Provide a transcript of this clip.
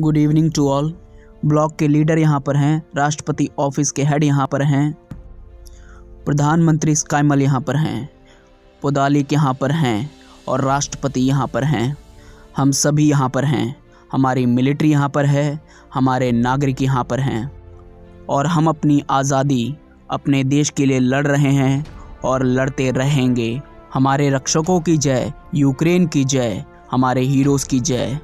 Good evening to all block के leader यहाँ पर हैं, राष्ट्रपति ऑफ़िस के हेड यहाँ पर हैं, प्रधानमंत्री स्काइमल यहाँ पर हैं पुदालिक यहाँ पर हैं और राष्ट्रपति यहाँ पर हैं। हम सभी यहाँ पर हैं। हमारी मिलिट्री यहाँ पर है, हमारे नागरिक यहाँ पर हैं। और हम अपनी आज़ादी अपने देश के लिए लड़ रहे हैं और लड़ते रहेंगे। हमारे रक्षकों की जय यूक्रेन की जय, हमारे हीरोज़ की जय।